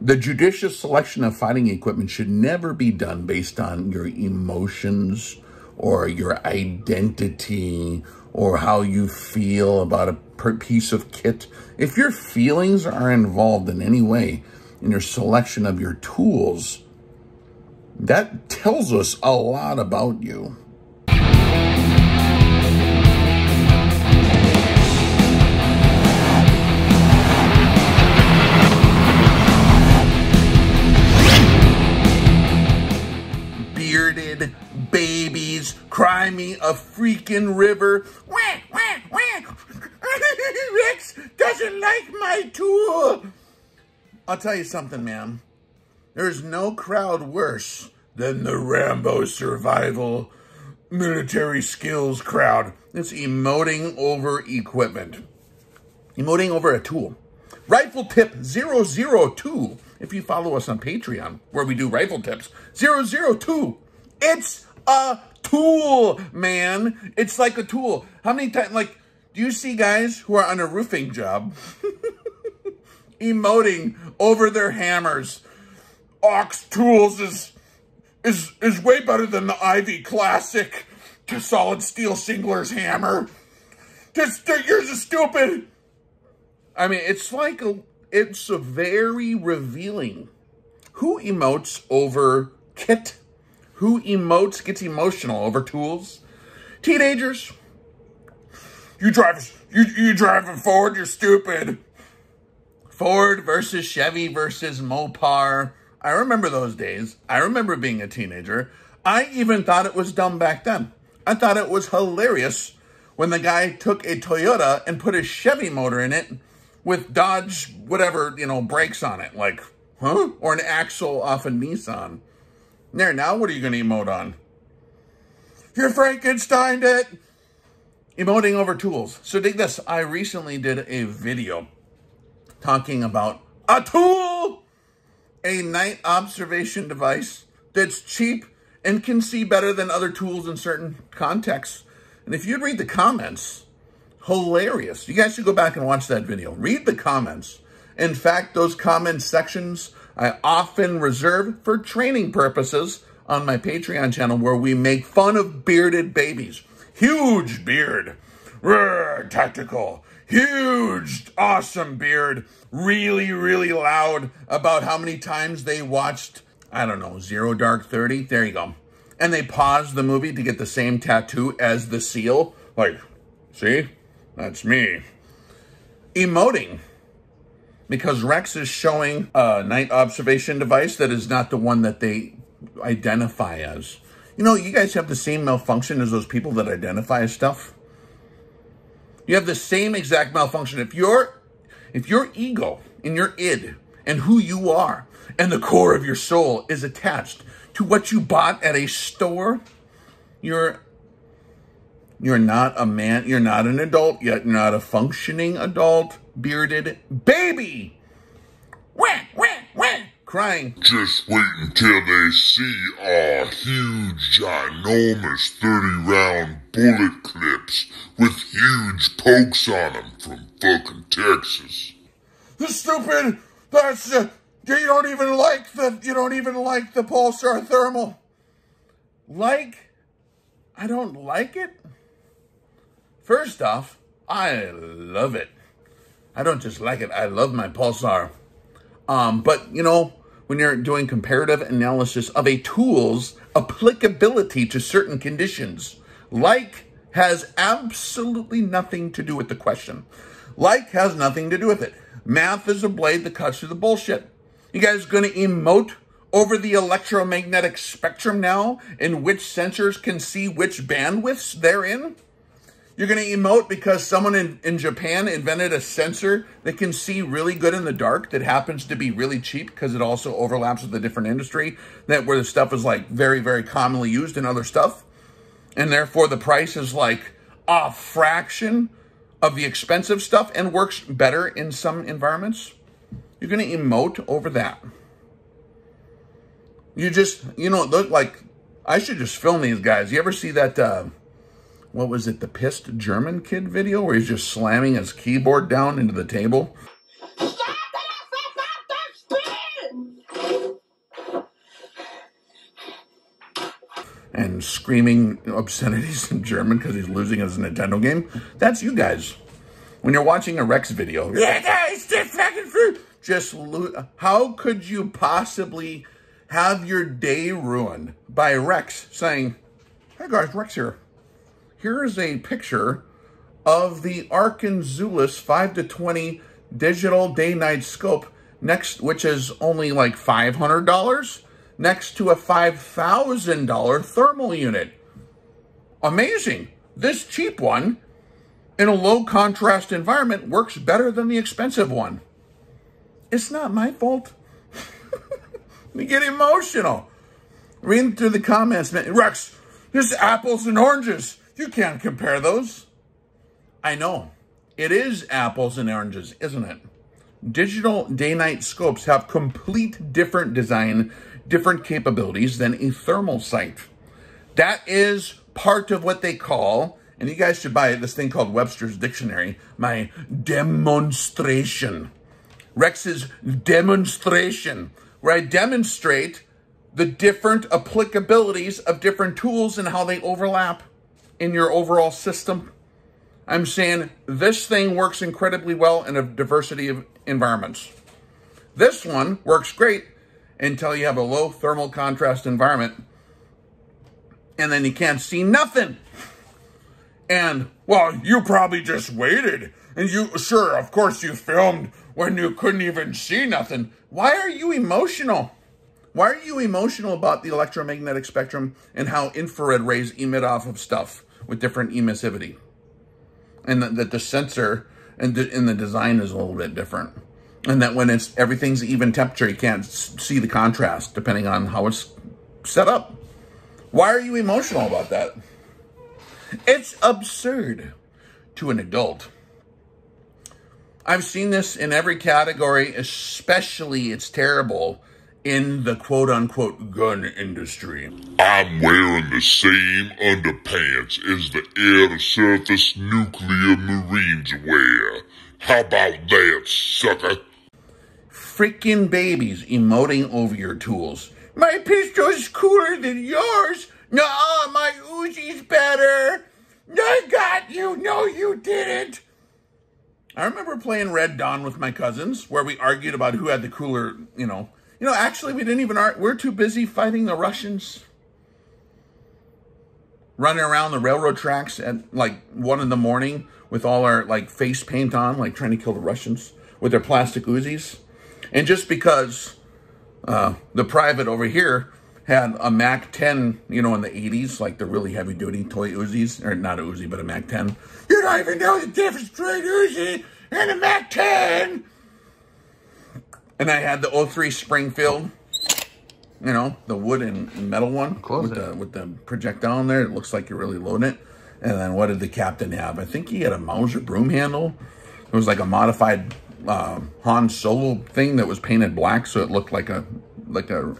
The judicious selection of fighting equipment should never be done based on your emotions or your identity or how you feel about a piece of kit. If your feelings are involved in any way in your selection of your tools, that tells us a lot about you. Me a freaking river. Rex doesn't like my tool. I'll tell you something, ma'am. There's no crowd worse than the Rambo survival military skills crowd that's emoting over equipment. Emoting over a tool. Rifle tip 002, if you follow us on Patreon, where we do rifle tips. 002. It's a tool, man. It's like a tool. How many times, like, do you see guys who are on a roofing job emoting over their hammers? Ox Tools is is is way better than the Ivy Classic to solid steel shingler's hammer. Just you're just stupid. I mean, it's like a it's a very revealing. Who emotes over kit who emotes, gets emotional over tools? Teenagers. You drive, you, you driving Ford, you're stupid. Ford versus Chevy versus Mopar. I remember those days. I remember being a teenager. I even thought it was dumb back then. I thought it was hilarious when the guy took a Toyota and put a Chevy motor in it with Dodge, whatever, you know, brakes on it. Like, huh? Or an axle off a Nissan. There, now what are you going to emote on? You're Frankenstein it! Emoting over tools. So dig this. I recently did a video talking about a tool! A night observation device that's cheap and can see better than other tools in certain contexts. And if you'd read the comments, hilarious. You guys should go back and watch that video. Read the comments. In fact, those comment sections I often reserve for training purposes on my Patreon channel where we make fun of bearded babies. Huge beard, Rrr, tactical, huge, awesome beard, really, really loud about how many times they watched, I don't know, Zero Dark 30. There you go. And they paused the movie to get the same tattoo as the seal. Like, see, that's me. Emoting because Rex is showing a night observation device that is not the one that they identify as. You know, you guys have the same malfunction as those people that identify as stuff. You have the same exact malfunction. If your if your ego and your id and who you are and the core of your soul is attached to what you bought at a store, you're you're not a man, you're not an adult yet, you're not a functioning adult bearded baby. Wah, wah, wah, crying. Just wait until they see our huge, ginormous 30 round bullet clips with huge pokes on them from fucking Texas. The stupid, that's, uh, you don't even like the, you don't even like the Pulsar Thermal. Like, I don't like it. First off, I love it. I don't just like it. I love my Pulsar. Um, but, you know, when you're doing comparative analysis of a tool's applicability to certain conditions, like has absolutely nothing to do with the question. Like has nothing to do with it. Math is a blade that cuts through the bullshit. You guys going to emote over the electromagnetic spectrum now in which sensors can see which bandwidths they're in? You're going to emote because someone in, in Japan invented a sensor that can see really good in the dark that happens to be really cheap because it also overlaps with a different industry that where the stuff is like very, very commonly used in other stuff. And therefore the price is like a fraction of the expensive stuff and works better in some environments. You're going to emote over that. You just, you know, look like, I should just film these guys. You ever see that, uh, what was it, the pissed German kid video where he's just slamming his keyboard down into the table? And screaming obscenities in German because he's losing his Nintendo game. That's you guys. When you're watching a Rex video, yeah, guys, this fucking fruit. Just how could you possibly have your day ruined by Rex saying, "Hey guys, Rex here." Here is a picture of the Arken Zulus 5 to 20 digital day-night scope next, which is only like $500." next to a $5,000 thermal unit. Amazing. This cheap one in a low contrast environment works better than the expensive one. It's not my fault. you get emotional. Reading through the comments, man, Rex, this apples and oranges. You can't compare those. I know. It is apples and oranges, isn't it? Digital day-night scopes have complete different design different capabilities than a thermal sight. That is part of what they call, and you guys should buy this thing called Webster's Dictionary, my demonstration. Rex's demonstration, where I demonstrate the different applicabilities of different tools and how they overlap in your overall system. I'm saying this thing works incredibly well in a diversity of environments. This one works great until you have a low thermal contrast environment. And then you can't see nothing. And, well, you probably just waited. And you, sure, of course you filmed when you couldn't even see nothing. Why are you emotional? Why are you emotional about the electromagnetic spectrum and how infrared rays emit off of stuff with different emissivity? And that the, sensor and the, and the design is a little bit different and that when it's everything's even temperature, you can't see the contrast depending on how it's set up. Why are you emotional about that? It's absurd to an adult. I've seen this in every category, especially it's terrible in the quote unquote gun industry. I'm wearing the same underpants as the air surface nuclear marines wear. How about that, sucker? freaking babies emoting over your tools. My pistol's cooler than yours. No, my Uzi's better. I got you. No, you didn't. I remember playing Red Dawn with my cousins where we argued about who had the cooler, you know. You know, actually, we didn't even. We're too busy fighting the Russians. Running around the railroad tracks at like one in the morning with all our like face paint on, like trying to kill the Russians with their plastic Uzis. And just because uh, the private over here had a Mac 10, you know, in the 80s, like the really heavy duty toy Uzis, or not a Uzi, but a Mac 10. You don't even know the difference between Uzi and a Mac 10. And I had the 03 Springfield, you know, the wood and metal one Close with it. the with the projectile in there. It looks like you're really loading it. And then what did the captain have? I think he had a Mauser broom handle. It was like a modified uh, Han Solo thing that was painted black, so it looked like a like a,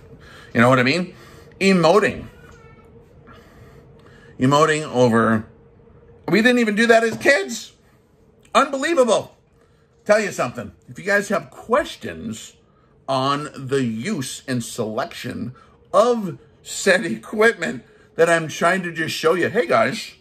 you know what I mean? Emoting, emoting over. We didn't even do that as kids. Unbelievable. Tell you something. If you guys have questions on the use and selection of said equipment that I'm trying to just show you, hey guys,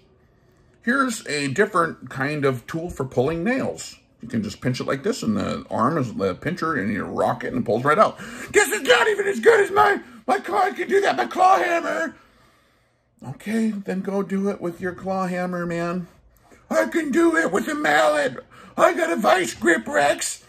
here's a different kind of tool for pulling nails. You can just pinch it like this, and the arm is the pincher, and you rock it, and it pulls right out. Guess it's not even as good as my my claw can do that. My claw hammer. Okay, then go do it with your claw hammer, man. I can do it with a mallet. I got a vice grip, Rex.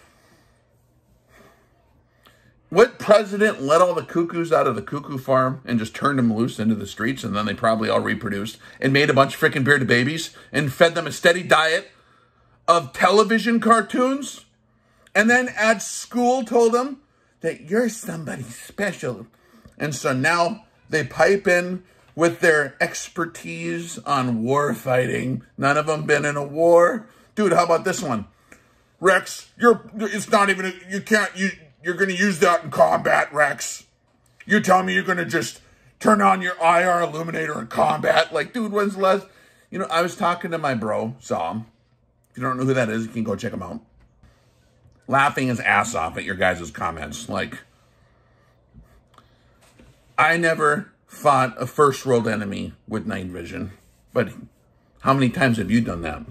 What president let all the cuckoos out of the cuckoo farm and just turned them loose into the streets and then they probably all reproduced and made a bunch of freaking bearded babies and fed them a steady diet of television cartoons? And then at school told them that you're somebody special. And so now they pipe in with their expertise on war fighting. None of them been in a war. Dude, how about this one? Rex, you're it's not even you can't you you're going to use that in combat, Rex. You tell me you're going to just turn on your IR illuminator in combat. Like, dude, when's the last you know, I was talking to my bro, Sam. If you don't know who that is, you can go check him out. Laughing his ass off at your guys' comments. Like, I never fought a first world enemy with night vision. But how many times have you done that?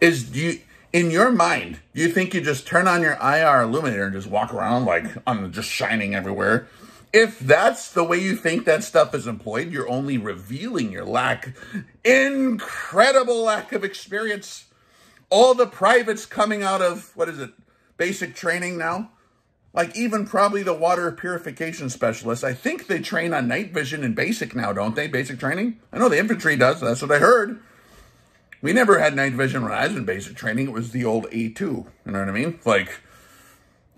Is do you in your mind, you think you just turn on your IR illuminator and just walk around like on just shining everywhere? If that's the way you think that stuff is employed, you're only revealing your lack, incredible lack of experience. All the privates coming out of, what is it, basic training now? Like even probably the water purification specialists, I think they train on night vision and basic now, don't they? Basic training? I know the infantry does. That's what I heard. We never had night vision when I was in basic training. It was the old A2. You know what I mean? Like,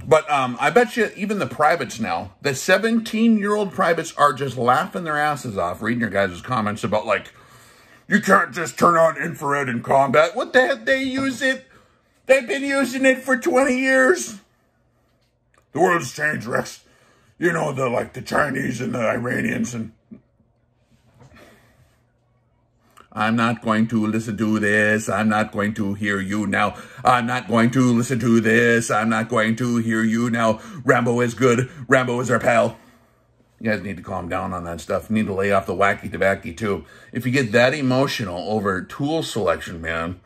but um, I bet you even the privates now, the 17 year old privates are just laughing their asses off reading your guys' comments about like, you can't just turn on infrared in combat. What the heck? They use it. They've been using it for 20 years. The world's changed, Rex. You know, the like the Chinese and the Iranians and I'm not going to listen to this. I'm not going to hear you now. I'm not going to listen to this. I'm not going to hear you now. Rambo is good. Rambo is our pal. You guys need to calm down on that stuff. You need to lay off the wacky tobacco too. If you get that emotional over tool selection, man,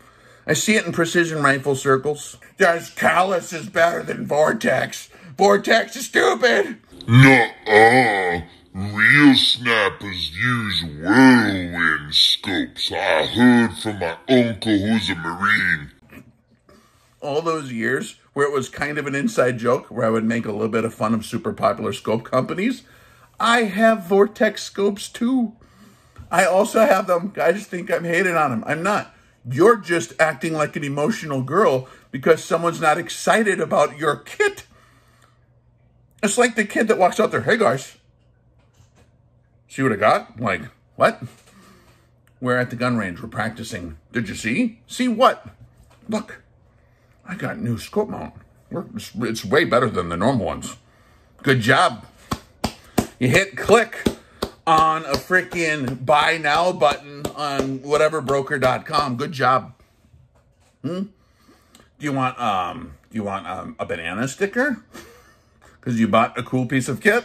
I see it in precision rifle circles. Guys, Kahles is better than Vortex. Vortex is stupid. Nuh-uh. Real snappers use whirlwind scopes. I heard from my uncle who's a Marine. All those years where it was kind of an inside joke, where I would make a little bit of fun of super popular scope companies, I have Vortex scopes too. I also have them. Guys think I'm hating on them. I'm not. You're just acting like an emotional girl because someone's not excited about your kit. It's like the kid that walks out there, hey guys, see what I got? Like, what? We're at the gun range, we're practicing. Did you see? See what? Look, I got new scope mount. It's, it's way better than the normal ones. Good job. You hit click on a freaking buy now button on whateverbroker.com. Good job. Hmm? Do you want um do you want um, a banana sticker? Because you bought a cool piece of kit?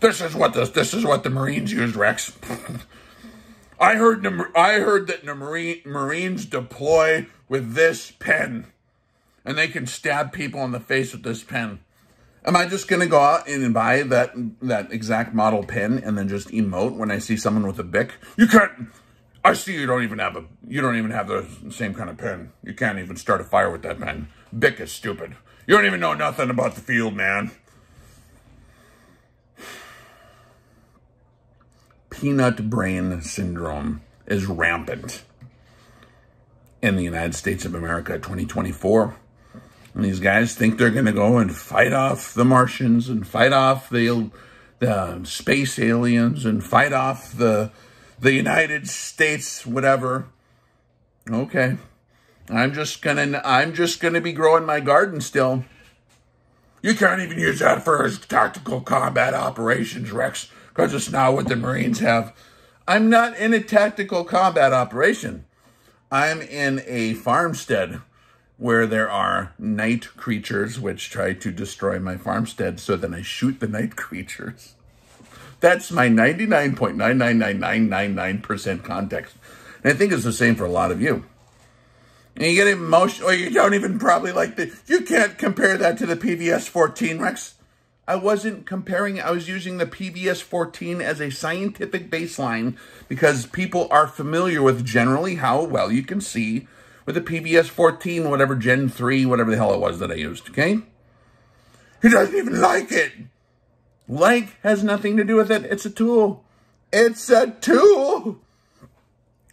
This is what this this is what the Marines used, Rex. I heard the, I heard that the Marine, Marines deploy with this pen, and they can stab people in the face with this pen. Am I just gonna go out and buy that that exact model pen and then just emote when I see someone with a bic? You can't. I see you don't even have a you don't even have the same kind of pen. You can't even start a fire with that pen. Bic is stupid. You don't even know nothing about the field, man. Peanut brain syndrome is rampant in the United States of America 2024. And these guys think they're going to go and fight off the Martians and fight off the, the space aliens and fight off the, the United States, whatever. Okay. I'm just gonna I'm just gonna be growing my garden still. You can't even use that for tactical combat operations, Rex, because it's not what the Marines have. I'm not in a tactical combat operation. I'm in a farmstead where there are night creatures which try to destroy my farmstead, so then I shoot the night creatures. That's my 99.99999% context. And I think it's the same for a lot of you. And you get emotional, or you don't even probably like the, you can't compare that to the PVS 14, Rex. I wasn't comparing, I was using the PVS 14 as a scientific baseline because people are familiar with generally how well you can see with the PVS 14, whatever Gen 3, whatever the hell it was that I used, okay? He doesn't even like it. Like has nothing to do with it. It's a tool. It's a tool.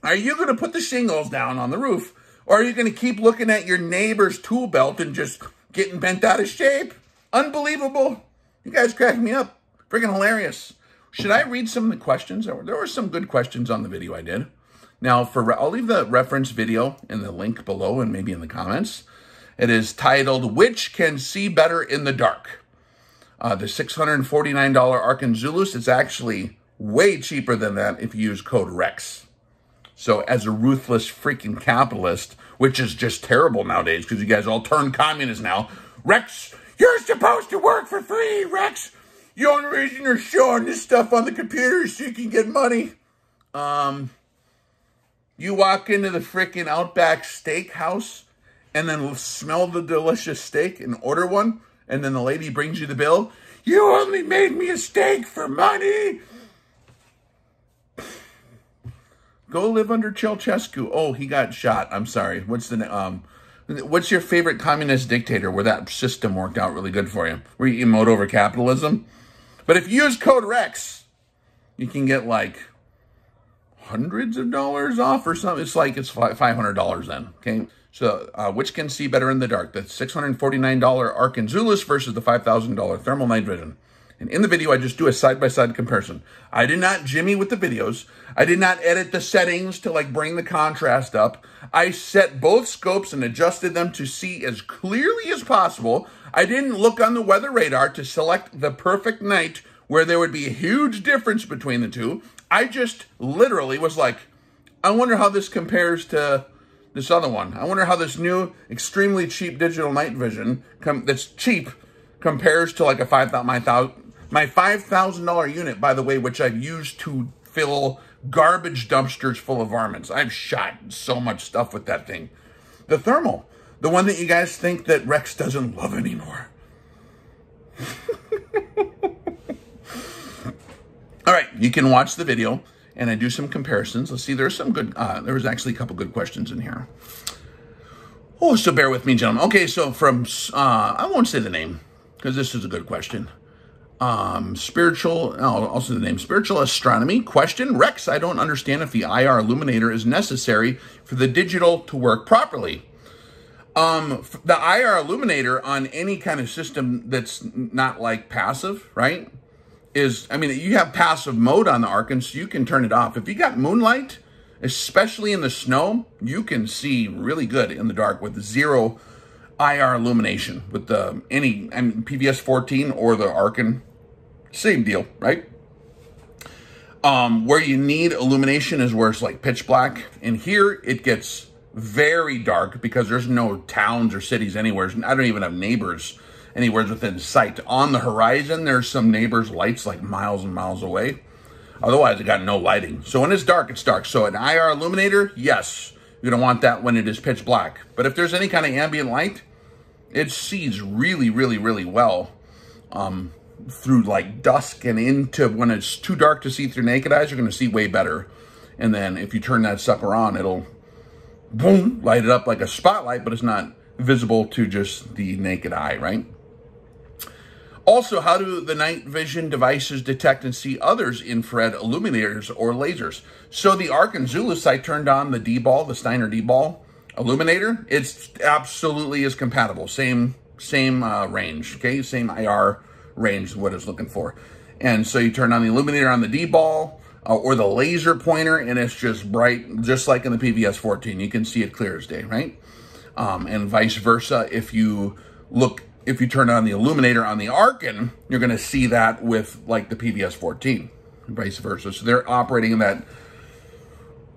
Are you going to put the shingles down on the roof? Or are you going to keep looking at your neighbor's tool belt and just getting bent out of shape? Unbelievable. You guys crack me up. Freaking hilarious. Should I read some of the questions? There were some good questions on the video I did. Now, for I'll leave the reference video in the link below and maybe in the comments. It is titled, Which Can See Better in the Dark? Uh, the $649 Arken Zulus is actually way cheaper than that if you use code REX. So as a ruthless freaking capitalist, which is just terrible nowadays because you guys all turn communist now, Rex, you're supposed to work for free, Rex. The only reason you're showing this stuff on the computer is so you can get money. Um, you walk into the freaking Outback Steakhouse and then smell the delicious steak and order one, and then the lady brings you the bill. You only made me a steak for money. Go live under Ceausescu. Oh, he got shot. I'm sorry. What's the um? What's your favorite communist dictator where that system worked out really good for you? Where you emote over capitalism? But if you use code REX, you can get like hundreds of dollars off or something. It's like it's $500 then, okay? So uh, which can see better in the dark? The $649 Arc versus the $5,000 Thermal Night Vision. And in the video, I just do a side-by-side -side comparison. I did not jimmy with the videos. I did not edit the settings to like bring the contrast up. I set both scopes and adjusted them to see as clearly as possible. I didn't look on the weather radar to select the perfect night where there would be a huge difference between the two. I just literally was like, I wonder how this compares to this other one. I wonder how this new, extremely cheap digital night vision that's cheap compares to like a five thousand my five thousand dollar unit, by the way, which I've used to fill garbage dumpsters full of varmints. I've shot so much stuff with that thing. The thermal, the one that you guys think that Rex doesn't love anymore. All right, you can watch the video and I do some comparisons. Let's see, there's some good, uh, there was actually a couple good questions in here. Oh, so bear with me, gentlemen. Okay, so from, uh, I won't say the name because this is a good question. Um, spiritual, oh, also the name, spiritual astronomy. Question, Rex, I don't understand if the IR illuminator is necessary for the digital to work properly. Um, the IR illuminator on any kind of system that's not like passive, right? Is, I mean, you have passive mode on the Arken, so you can turn it off. If you got moonlight, especially in the snow, you can see really good in the dark with zero IR illumination with the any I mean, PVS 14 or the Arken same deal, right? Um, where you need illumination is where it's like pitch black. And here it gets very dark because there's no towns or cities anywhere. I don't even have neighbors anywhere within sight. On the horizon, there's some neighbors' lights like miles and miles away. Otherwise, it got no lighting. So when it's dark, it's dark. So an IR illuminator, yes, you're going to want that when it is pitch black. But if there's any kind of ambient light, it sees really, really, really well. Um, through like dusk and into when it's too dark to see through naked eyes, you're going to see way better. And then if you turn that sucker on, it'll boom, light it up like a spotlight, but it's not visible to just the naked eye, right? Also, how do the night vision devices detect and see others infrared illuminators or lasers? So the Arken Zulus, I turned on the DBAL, the Steiner DBAL illuminator. It's absolutely is compatible. Same, same uh, range, okay? Same IR range what it's looking for. And so you turn on the illuminator on the DBAL uh, or the laser pointer and it's just bright, just like in the PVS 14. You can see it clear as day, right? Um, and vice versa. If you look, if you turn on the illuminator on the Arken, you're going to see that with like the PVS 14, vice versa. So they're operating in that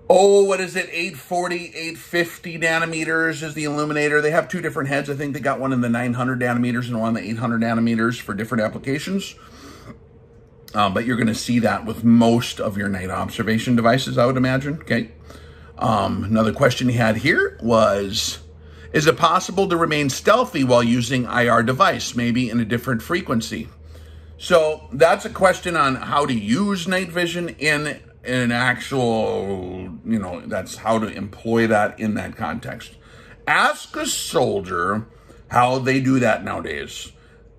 oh, what is it, 840, 850 nanometers is the illuminator. They have two different heads. I think they got one in the 900 nanometers and one in the 800 nanometers for different applications. Um, but you're going to see that with most of your night observation devices, I would imagine. Okay. Um, another question he had here was, is it possible to remain stealthy while using IR device, maybe in a different frequency? So that's a question on how to use night vision in an actual, you know, that's how to employ that in that context. Ask a soldier how they do that nowadays.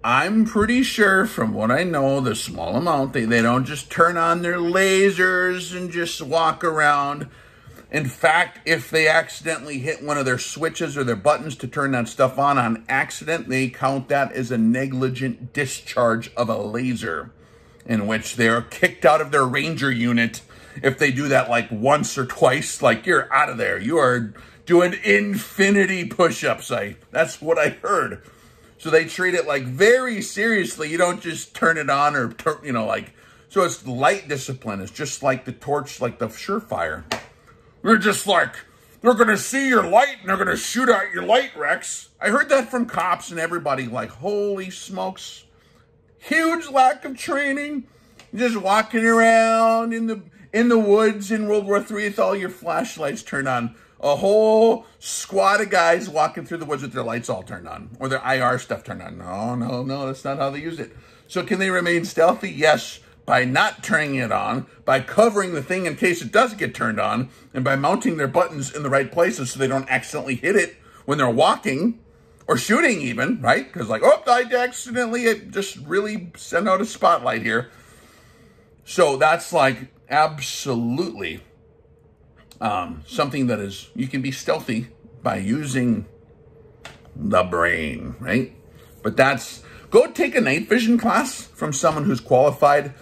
I'm pretty sure from what I know, the small amount, they, they don't just turn on their lasers and just walk around. In fact, if they accidentally hit one of their switches or their buttons to turn that stuff on on accident, they count that as a negligent discharge of a laser in which they're kicked out of their ranger unit if they do that like once or twice, like you're out of there. You are doing infinity push-ups. I that's what I heard. So they treat it like very seriously. You don't just turn it on or you know like so it's light discipline. It's just like the torch, like the surefire. You're just like they're gonna see your light and they're gonna shoot out your light, Rex. I heard that from cops and everybody. Like holy smokes. Huge lack of training. Just walking around in the in the woods in World War III with all your flashlights turned on. A whole squad of guys walking through the woods with their lights all turned on or their IR stuff turned on. No, no, no, that's not how they use it. So can they remain stealthy? Yes, by not turning it on, by covering the thing in case it does get turned on, and by mounting their buttons in the right places so they don't accidentally hit it when they're walking or shooting even, right? Because like, oh, I accidentally just really sent out a spotlight here. So that's like absolutely um, something that is, you can be stealthy by using the brain, right? But that's, go take a night vision class from someone who's qualified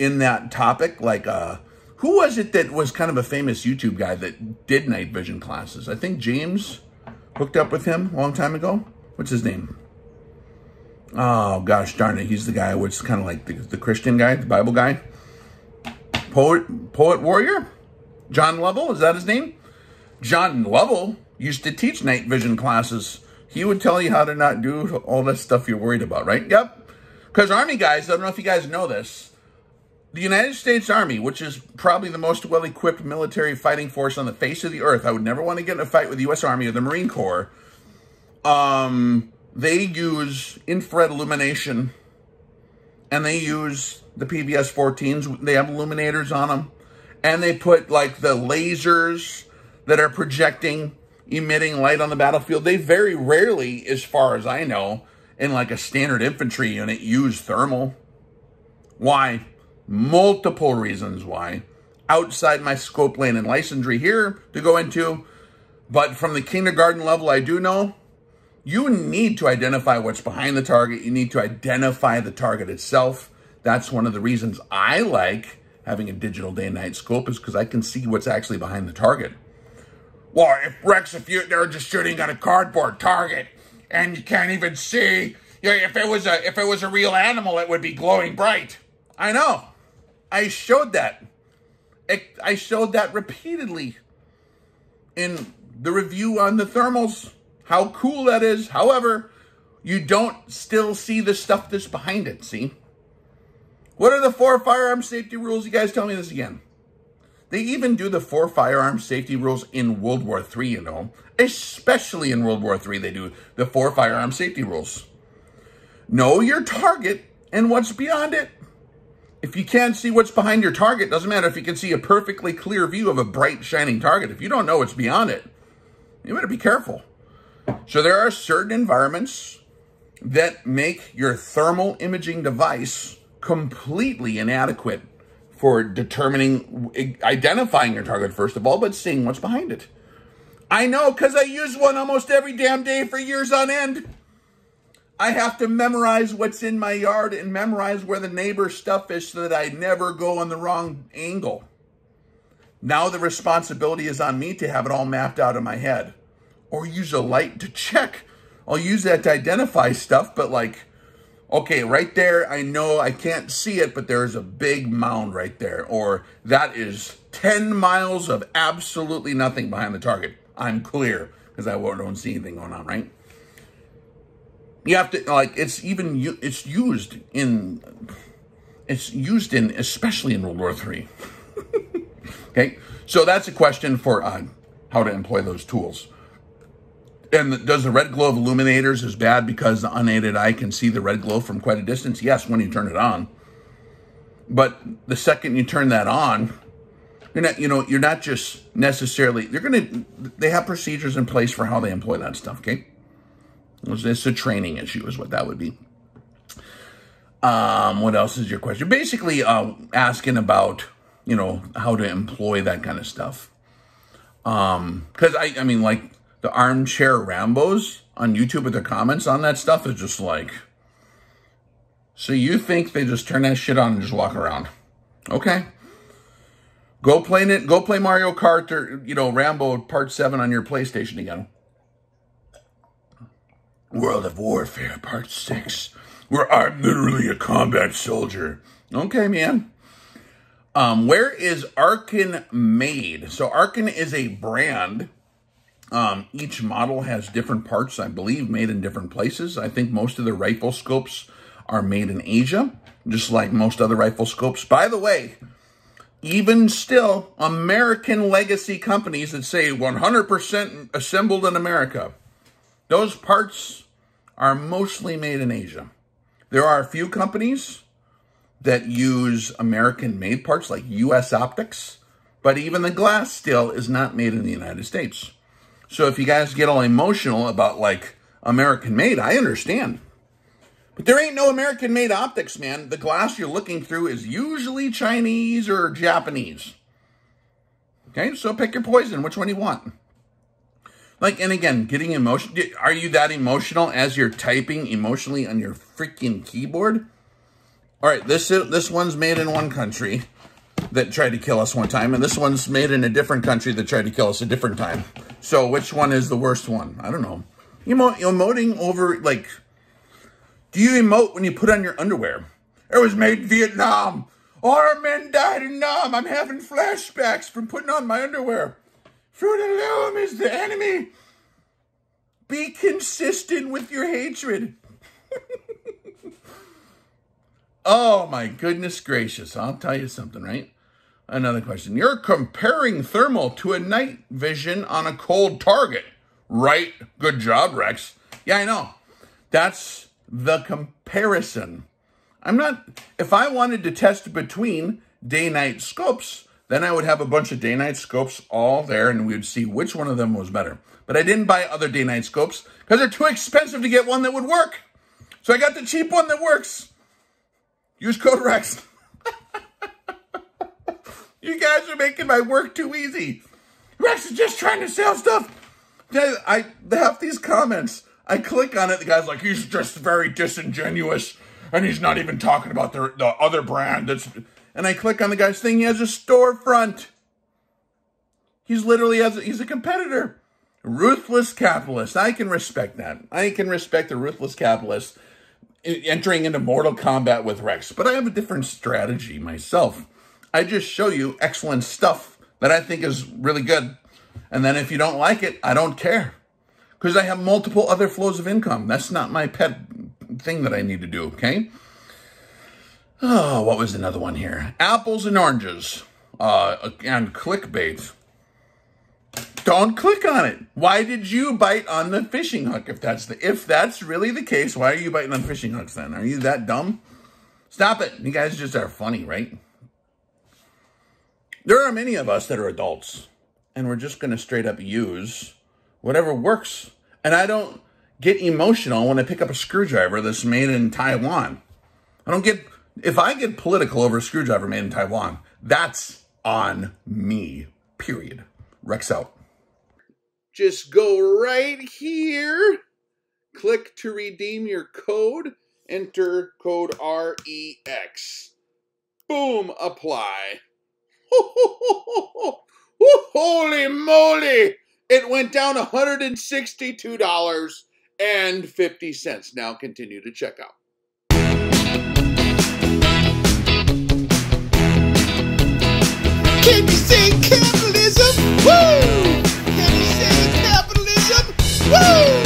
in that topic. Like, uh, who was it that was kind of a famous YouTube guy that did night vision classes? I think James hooked up with him a long time ago. What's his name? Oh, gosh darn it. He's the guy which kind of like the, the Christian guy, the Bible guy. Poet, poet warrior? John Lovell, is that his name? John Lovell used to teach night vision classes. He would tell you how to not do all this stuff you're worried about, right? Yep. Because Army guys, I don't know if you guys know this, the United States Army, which is probably the most well-equipped military fighting force on the face of the earth, I would never want to get in a fight with the U.S. Army or the Marine Corps. Um, they use infrared illumination, and they use the PVS-14s. They have illuminators on them and they put like the lasers that are projecting, emitting light on the battlefield. They very rarely, as far as I know, in like a standard infantry unit, use thermal. Why? Multiple reasons why. Outside my scope lane and licensure here to go into, but from the kindergarten level, I do know you need to identify what's behind the target. You need to identify the target itself. That's one of the reasons I like having a digital day and night scope is because I can see what's actually behind the target. Well, if Rex, if you they're just shooting at a cardboard target and you can't even see, know, if it was a if it was a real animal, it would be glowing bright. I know. I showed that. I showed that repeatedly in the review on the thermals. How cool that is. However, you don't still see the stuff that's behind it. See. What are the four firearm safety rules? You guys tell me this again. They even do the four firearm safety rules in World War III, you know. Especially in World War III, they do the four firearm safety rules. Know your target and what's beyond it. If you can't see what's behind your target, doesn't matter if you can see a perfectly clear view of a bright, shining target. If you don't know what's beyond it, you better be careful. So there are certain environments that make your thermal imaging device completely inadequate for determining, identifying your target, first of all, but seeing what's behind it. I know because I use one almost every damn day for years on end. I have to memorize what's in my yard and memorize where the neighbor's stuff is so that I never go on the wrong angle. Now the responsibility is on me to have it all mapped out in my head. Or use a light to check. I'll use that to identify stuff, but like okay, right there, I know I can't see it, but there's a big mound right there. Or that is 10 miles of absolutely nothing behind the target. I'm clear because I don't see anything going on, right? You have to, like, it's even, it's used in, it's used in, especially in World War Three. okay, so that's a question for uh, how to employ those tools. And does the red glow of illuminators is bad because the unaided eye can see the red glow from quite a distance? Yes, when you turn it on. But the second you turn that on, you're not, you know, you're not just necessarily, they're going to, they have procedures in place for how they employ that stuff, okay? It's a training issue is what that would be. Um, what else is your question? Basically, uh, asking about, you know, how to employ that kind of stuff. Um, cause I, I mean, like, the armchair Rambos on YouTube with their comments on that stuff is just like, so you think they just turn that shit on and just walk around? Okay. Go play it. Go play Mario Kart or you know Rambo Part Seven on your PlayStation again. World of Warfare Part Six, where I'm literally a combat soldier. Okay, man. Um, where is Arken made? So Arken is a brand um, each model has different parts, I believe, made in different places. I think most of the rifle scopes are made in Asia, just like most other rifle scopes. By the way, even still, American legacy companies that say 100% assembled in America, those parts are mostly made in Asia. There are a few companies that use American made parts like US Optics, but even the glass still is not made in the United States. So if you guys get all emotional about like American made, I understand. But there ain't no American made optics, man. The glass you're looking through is usually Chinese or Japanese. Okay, so pick your poison. Which one you want? Like, and again, getting emotion. Are you that emotional as you're typing emotionally on your freaking keyboard? All right, this this one's made in one country that tried to kill us one time, and this one's made in a different country that tried to kill us a different time. So which one is the worst one? I don't know. Emo emoting over like do you emote when you put on your underwear? It was made in Vietnam. All our men died in Nam. I'm having flashbacks from putting on my underwear. Fruit is the enemy. Be consistent with your hatred. oh my goodness gracious. I'll tell you something, right? Another question. You're comparing thermal to a night vision on a cold target. Right? Good job, Rex. Yeah, I know. That's the comparison. I'm not, if I wanted to test between day-night scopes, then I would have a bunch of day-night scopes all there and we would see which one of them was better. But I didn't buy other day-night scopes because they're too expensive to get one that would work. So I got the cheap one that works. Use code REX. you guys are making my work too easy. Rex is just trying to sell stuff. I have these comments I click on it. The guy's like, he's just very disingenuous, and he's not even talking about the the other brand. That's and I click on the guy's thing. He has a storefront. He's literally has a, he's a competitor. Ruthless capitalist. I can respect that. I can respect a ruthless capitalist entering into mortal combat with Rex. But I have a different strategy myself. I just show you excellent stuff that I think is really good. And then if you don't like it, I don't care because I have multiple other flows of income. That's not my pet thing that I need to do, okay? Oh, what was another one here? Apples and oranges uh, and clickbait. Don't click on it. Why did you bite on the fishing hook? If that's the if that's really the case, why are you biting on fishing hooks then? Are you that dumb? Stop it. You guys just are funny, right? There are many of us that are adults, and we're just going to straight up use whatever works. And I don't get emotional when I pick up a screwdriver that's made in Taiwan. I don't get, if I get political over a screwdriver made in Taiwan, that's on me, period. Rex out. Just go right here, click to redeem your code, enter code REX. Boom, apply. Holy moly! It went down $162.50. Now continue to Can you say capitalism? Woo! Can you say capitalism? Woo!